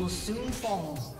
will soon fall.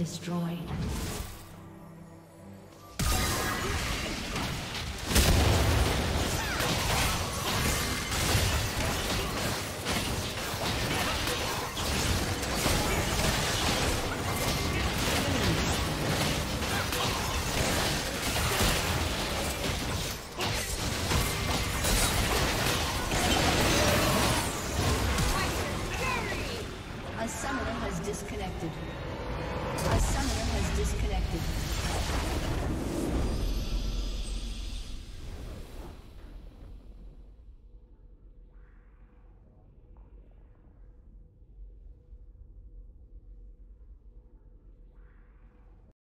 Destroyed.